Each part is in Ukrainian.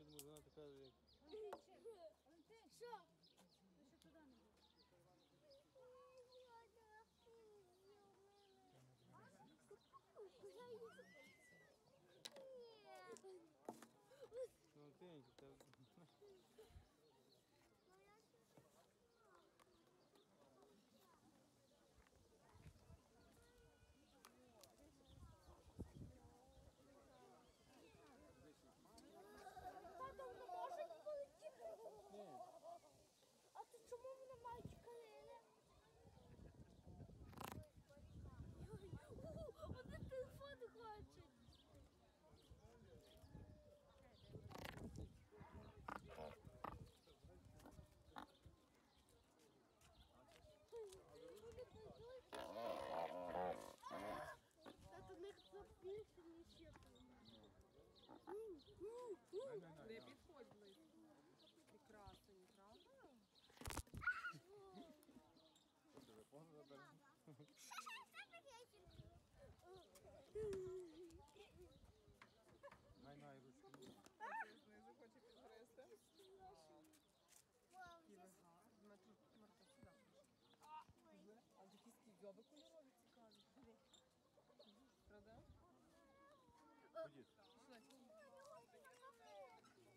показує. як. Валентин, Що? ти ще туди не був. Ні. Ну, тихенько, та... Тато не можуть полетіти. Ні. А то чому вони мають калини? Вони телефон хочуть. Вони прийдуть. Тато, в них це більше, ніж я думаю. Не підходь близько. І красені, правда? Телефон забере. Най най ручку. Знизу хоче підгризти. Марта, сюди. А такі скільйоби кольорові цікаві. Правда? Ходіть. Пішли.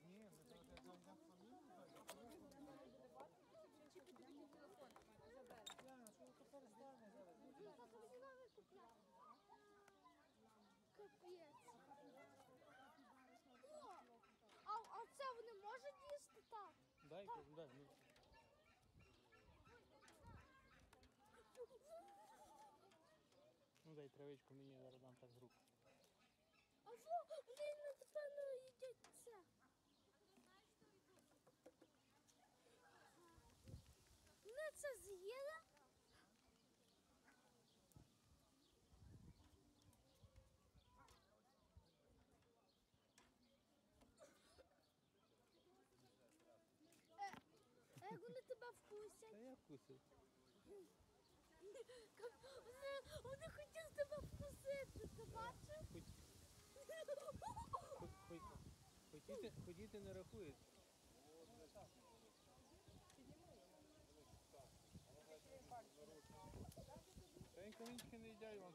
Ні, ми зараз я вам фамілію. Ну, так мені новий купляти. Капець. О, а, а це вони можуть їсти так? Дай, кажу, дай. ну. Ну дай травичку мені, зараз дам так з рук. А що? Вони напевно їдять це. Вони це з'їли? Е, а як вони тебе вкусять? Та я вкусив. Вони, вони хотіли тебе вкусити, ти бачив? Хоч, хоч, хоч, хотіти, хотіти не рахується. Та камінчики не їдять, вам.